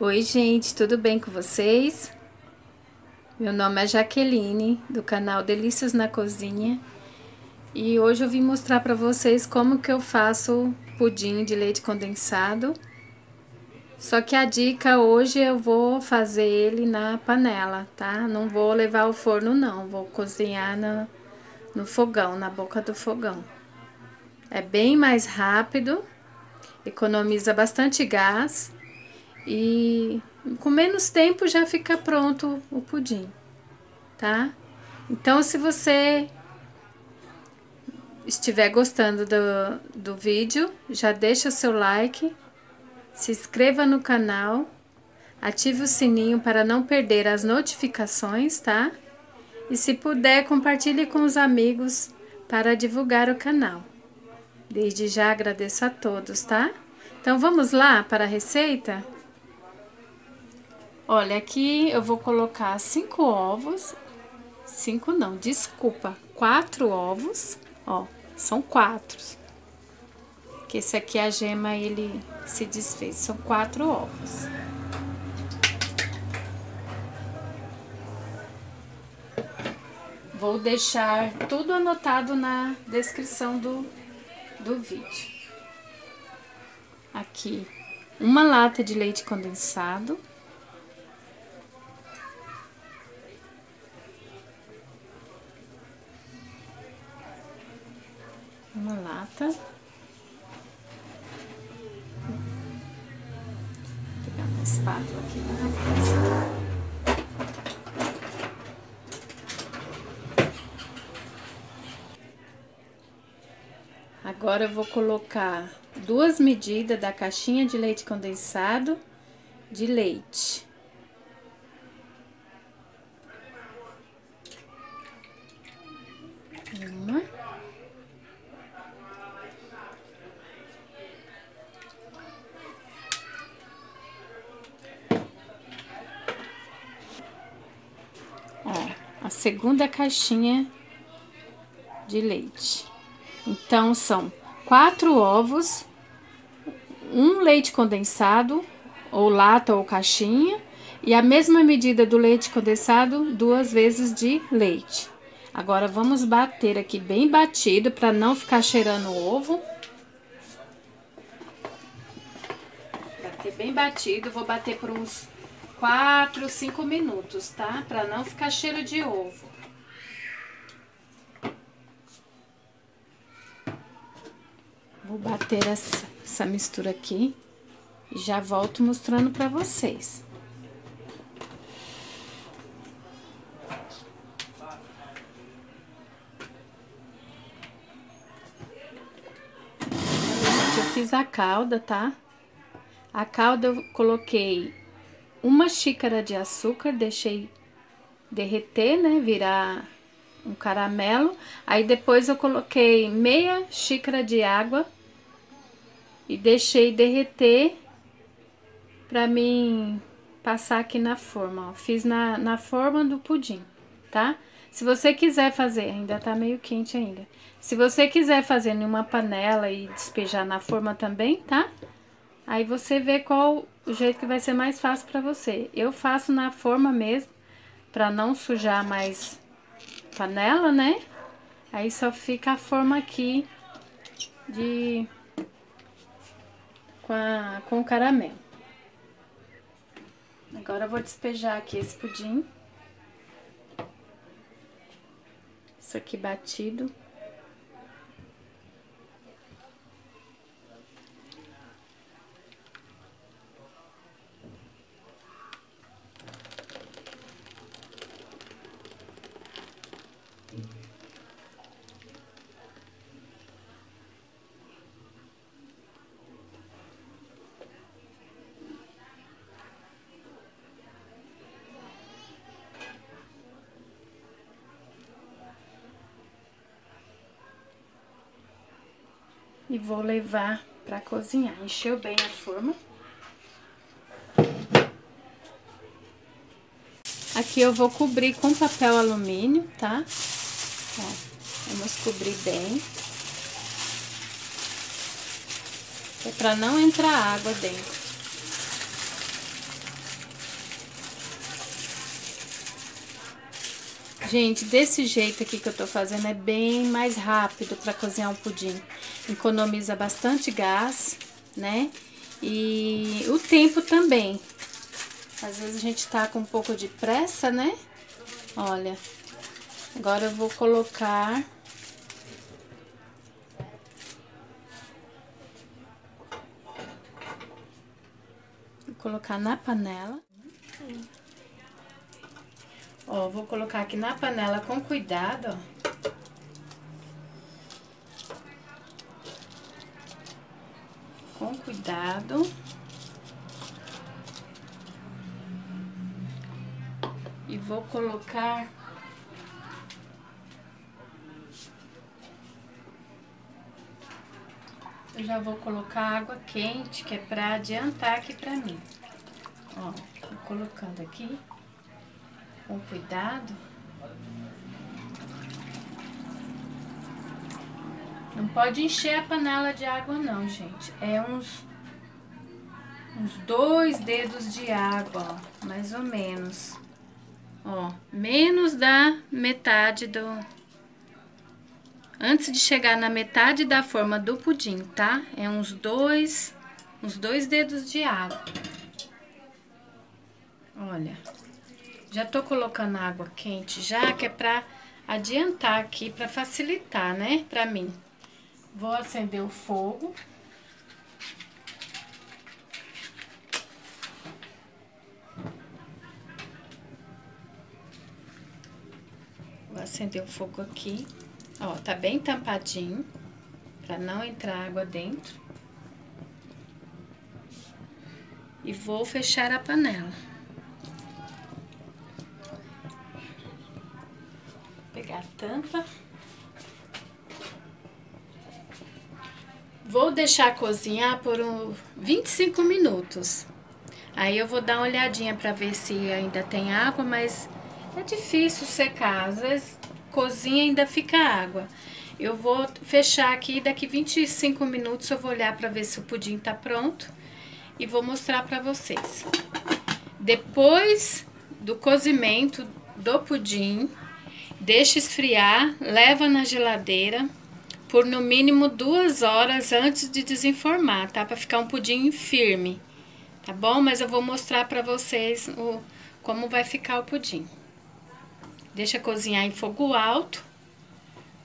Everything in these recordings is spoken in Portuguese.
Oi, gente, tudo bem com vocês? Meu nome é Jaqueline, do canal Delícias na Cozinha. E hoje eu vim mostrar para vocês como que eu faço pudim de leite condensado. Só que a dica hoje eu vou fazer ele na panela, tá? Não vou levar ao forno não, vou cozinhar no, no fogão, na boca do fogão. É bem mais rápido, economiza bastante gás e com menos tempo já fica pronto o pudim, tá? Então, se você estiver gostando do, do vídeo, já deixa seu like, se inscreva no canal, ative o sininho para não perder as notificações, tá? E se puder, compartilhe com os amigos para divulgar o canal. Desde já agradeço a todos, tá? Então, vamos lá para a receita? Olha, aqui eu vou colocar cinco ovos. Cinco não, desculpa. Quatro ovos, ó. São quatro. Que esse aqui a gema, ele se desfez. São quatro ovos. Vou deixar tudo anotado na descrição do, do vídeo. Aqui, uma lata de leite condensado. Lata. Vou pegar uma espátula aqui Agora eu vou colocar duas medidas da caixinha de leite condensado de leite. a segunda caixinha de leite. Então, são quatro ovos, um leite condensado, ou lata ou caixinha, e a mesma medida do leite condensado, duas vezes de leite. Agora, vamos bater aqui bem batido, para não ficar cheirando o ovo. Bater bem batido, vou bater por uns 4, 5 minutos, tá? Pra não ficar cheiro de ovo. Vou bater essa, essa mistura aqui e já volto mostrando pra vocês. Eu fiz a calda, tá? A calda eu coloquei uma xícara de açúcar, deixei derreter, né, virar um caramelo. Aí depois eu coloquei meia xícara de água e deixei derreter para mim passar aqui na forma, ó. Fiz na, na forma do pudim, tá? Se você quiser fazer, ainda tá meio quente ainda. Se você quiser fazer em uma panela e despejar na forma também, tá? Aí você vê qual o jeito que vai ser mais fácil para você. Eu faço na forma mesmo, para não sujar mais panela, né? Aí só fica a forma aqui de com, a, com o caramelo. Agora eu vou despejar aqui esse pudim. Isso aqui batido. e vou levar para cozinhar. Encheu bem a forma. Aqui eu vou cobrir com papel alumínio, tá? Ó, vamos cobrir bem. É para não entrar água dentro. Gente, desse jeito aqui que eu tô fazendo é bem mais rápido para cozinhar um pudim. Economiza bastante gás, né? E o tempo também. Às vezes a gente tá com um pouco de pressa, né? Olha, agora eu vou colocar... Vou colocar na panela. Ó, vou colocar aqui na panela com cuidado, ó. Cuidado. E vou colocar... Eu já vou colocar água quente, que é pra adiantar aqui pra mim. Ó, colocando aqui com cuidado. Não pode encher a panela de água não, gente. É uns, uns dois dedos de água, ó, mais ou menos. Ó, menos da metade do... Antes de chegar na metade da forma do pudim, tá? É uns dois, uns dois dedos de água. Olha. Já tô colocando água quente já, que é pra adiantar aqui, pra facilitar, né, pra mim. Vou acender o fogo. Vou acender o fogo aqui. Ó, tá bem tampadinho, pra não entrar água dentro. E vou fechar a panela. pegar a tampa. Vou deixar cozinhar por um 25 minutos. Aí eu vou dar uma olhadinha para ver se ainda tem água, mas é difícil secar. Às vezes cozinha ainda fica água. Eu vou fechar aqui daqui 25 minutos eu vou olhar para ver se o pudim tá pronto e vou mostrar para vocês. Depois do cozimento do pudim, Deixa esfriar, leva na geladeira por no mínimo duas horas antes de desenformar, tá? Para ficar um pudim firme, tá bom? Mas eu vou mostrar para vocês o, como vai ficar o pudim. Deixa cozinhar em fogo alto,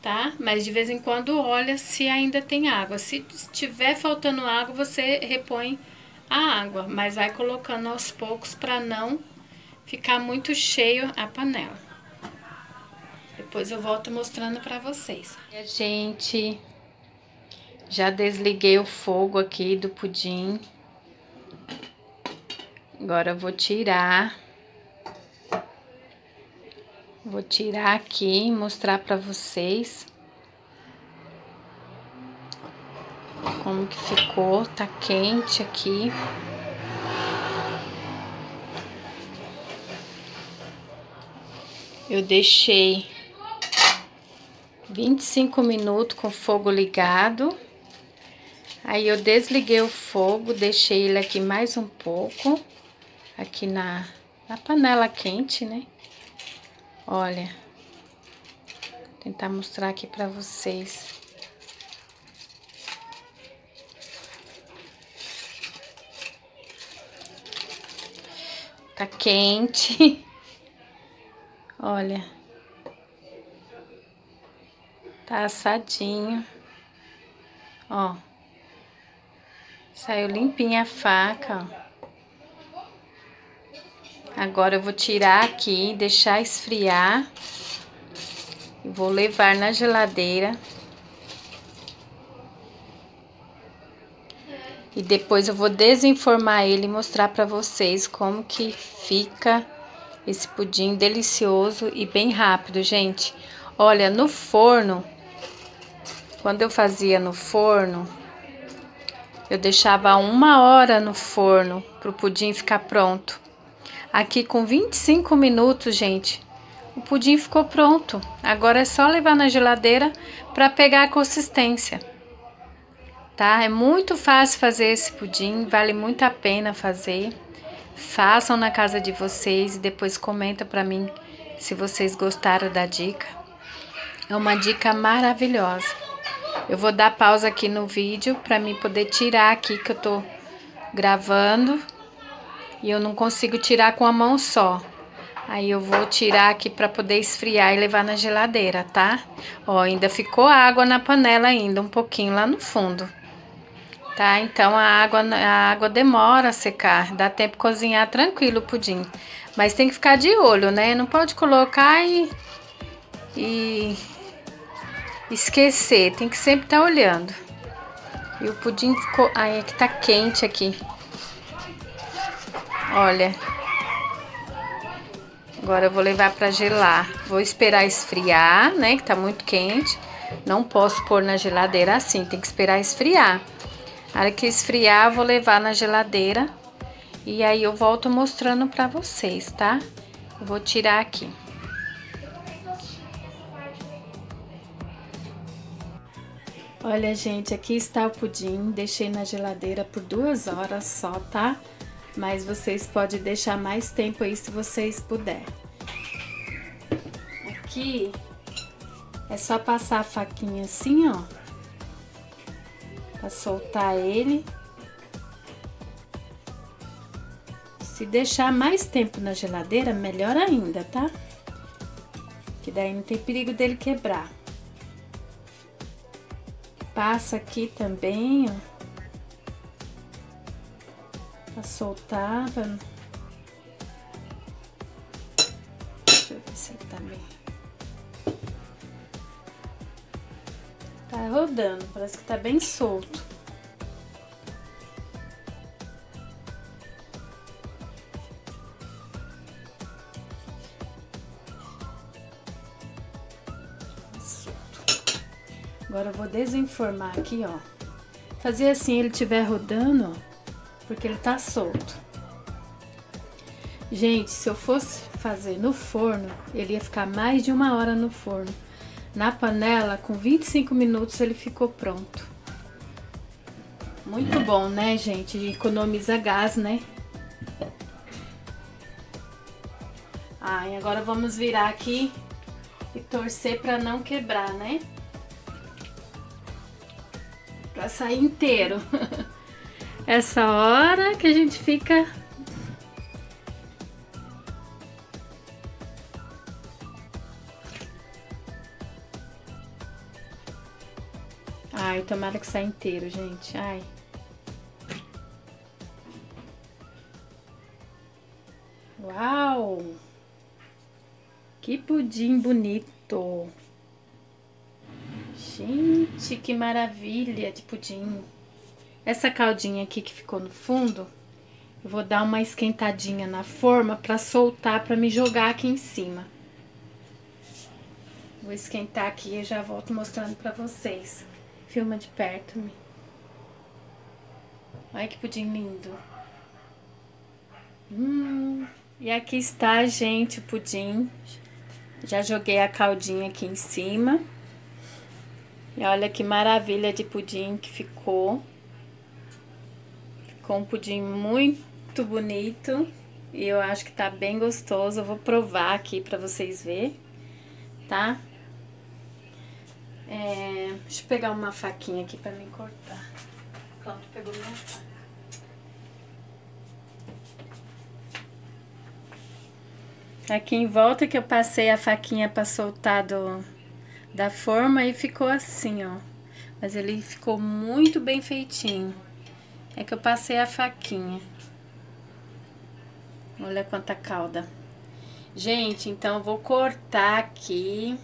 tá? Mas de vez em quando olha se ainda tem água. Se estiver faltando água, você repõe a água, mas vai colocando aos poucos para não ficar muito cheio a panela. Depois eu volto mostrando pra vocês. Gente, já desliguei o fogo aqui do pudim. Agora eu vou tirar. Vou tirar aqui e mostrar pra vocês. Como que ficou, tá quente aqui. Eu deixei 25 minutos com fogo ligado. Aí eu desliguei o fogo, deixei ele aqui mais um pouco, aqui na, na panela quente, né? Olha, vou tentar mostrar aqui pra vocês. Tá quente. Olha. Tá assadinho. Ó. Saiu limpinha a faca, ó. Agora eu vou tirar aqui, deixar esfriar. E vou levar na geladeira. E depois eu vou desenformar ele e mostrar pra vocês como que fica esse pudim delicioso e bem rápido, gente. Olha, no forno quando eu fazia no forno, eu deixava uma hora no forno para o pudim ficar pronto. Aqui com 25 minutos, gente, o pudim ficou pronto. Agora é só levar na geladeira para pegar a consistência. Tá? É muito fácil fazer esse pudim, vale muito a pena fazer. Façam na casa de vocês e depois comenta para mim se vocês gostaram da dica. É uma dica maravilhosa. Eu vou dar pausa aqui no vídeo para mim poder tirar aqui que eu tô gravando e eu não consigo tirar com a mão só. Aí eu vou tirar aqui para poder esfriar e levar na geladeira, tá? Ó, ainda ficou água na panela ainda, um pouquinho lá no fundo. Tá? Então a água, a água demora a secar, dá tempo de cozinhar tranquilo o pudim. Mas tem que ficar de olho, né? Não pode colocar e, e esquecer, tem que sempre estar tá olhando. E o pudim ficou... Ai, é que tá quente aqui. Olha, Agora eu vou levar para gelar. Vou esperar esfriar, né? Que tá muito quente. Não posso pôr na geladeira assim, tem que esperar esfriar. A hora que esfriar, vou levar na geladeira. E aí eu volto mostrando para vocês, tá? Eu vou tirar aqui. Olha, gente, aqui está o pudim. Deixei na geladeira por duas horas só, tá? Mas vocês podem deixar mais tempo aí se vocês puderem. Aqui é só passar a faquinha assim, ó. Pra soltar ele. Se deixar mais tempo na geladeira, melhor ainda, tá? Que daí não tem perigo dele quebrar. Passa aqui também, ó pra soltar. Pra... Deixa eu ver se ele tá bem. Tá rodando, parece que tá bem solto. Agora eu vou desenformar aqui, ó. Fazer assim, ele estiver rodando, ó porque ele tá solto. Gente, se eu fosse fazer no forno, ele ia ficar mais de uma hora no forno. Na panela, com 25 minutos, ele ficou pronto. Muito bom, né, gente? Economiza gás, né? Ah, e agora vamos virar aqui e torcer para não quebrar, né? Sair inteiro. essa hora que a gente fica Ai, tomara que saia inteiro, gente. Ai. Uau! Que pudim bonito! Gente, que maravilha de pudim! Essa caldinha aqui que ficou no fundo, eu vou dar uma esquentadinha na forma para soltar, para me jogar aqui em cima. Vou esquentar aqui e já volto mostrando para vocês. Filma de perto. -me. Olha que pudim lindo. Hum, e aqui está, gente, o pudim. Já joguei a caldinha aqui em cima. E olha que maravilha de pudim que ficou. Ficou um pudim muito bonito e eu acho que tá bem gostoso. Eu vou provar aqui pra vocês verem, tá? É, deixa eu pegar uma faquinha aqui pra me cortar. Pronto, pegou minha faca. Aqui em volta que eu passei a faquinha pra soltar do, da forma e ficou assim, ó. Mas ele ficou muito bem feitinho. É que eu passei a faquinha. Olha quanta calda. Gente, então vou cortar aqui.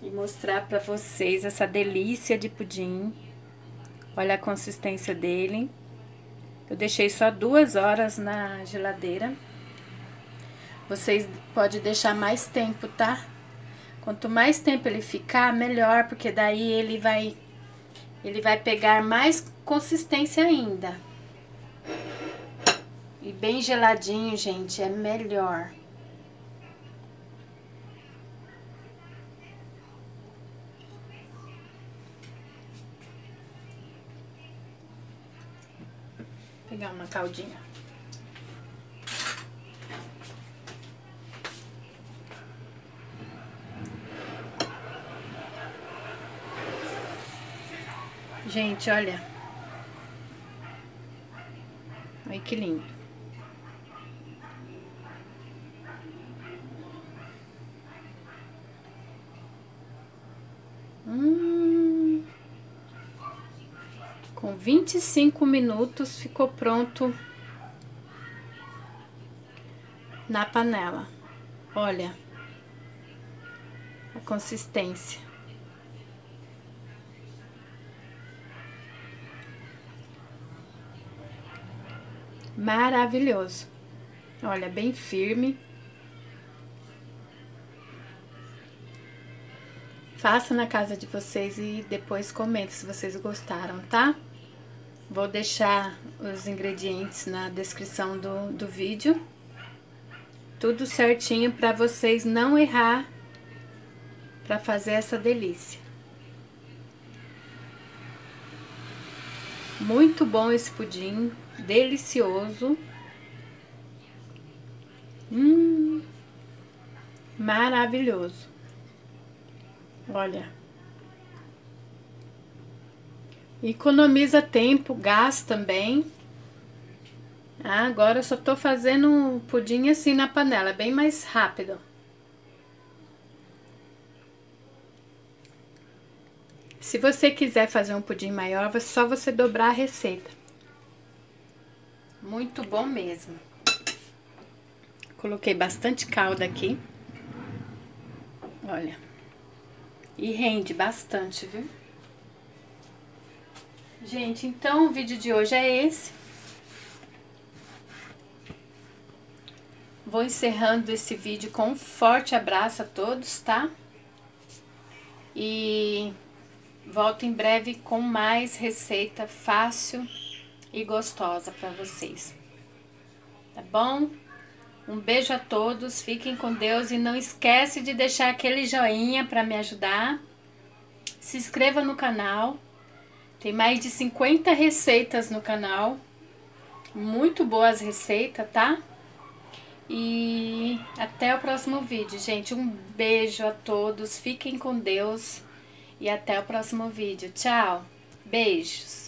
E mostrar pra vocês essa delícia de pudim. Olha a consistência dele. Eu deixei só duas horas na geladeira. Vocês podem deixar mais tempo, tá? Quanto mais tempo ele ficar, melhor, porque daí ele vai ele vai pegar mais consistência ainda. E bem geladinho, gente, é melhor. pegar uma caldinha. Gente, olha. Olha que lindo. Hum. Com 25 minutos ficou pronto na panela. Olha a consistência. Maravilhoso. Olha, bem firme. Faça na casa de vocês e depois comente se vocês gostaram, tá? Vou deixar os ingredientes na descrição do, do vídeo. Tudo certinho para vocês não errar para fazer essa delícia. Muito bom esse pudim delicioso. Hum, maravilhoso. Olha. Economiza tempo, gás também. Ah, agora eu só tô fazendo pudim assim na panela, bem mais rápido. Se você quiser fazer um pudim maior, é só você dobrar a receita. Muito bom mesmo. Coloquei bastante calda aqui. Olha. E rende bastante, viu? Gente, então o vídeo de hoje é esse. Vou encerrando esse vídeo com um forte abraço a todos, tá? E volto em breve com mais receita fácil e gostosa para vocês. Tá bom? Um beijo a todos, fiquem com Deus e não esquece de deixar aquele joinha para me ajudar. Se inscreva no canal. Tem mais de 50 receitas no canal. Muito boas receitas, tá? E até o próximo vídeo, gente. Um beijo a todos, fiquem com Deus e até o próximo vídeo. Tchau, beijos.